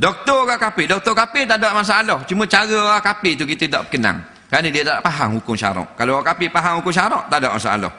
Doktor orang kafir, doktor kafir tak ada masalah. Cuma cara orang kafir tu kita tak kenang. Kerana dia tak faham hukum syarak. Kalau orang kafir faham hukum syarak, tak ada masalah.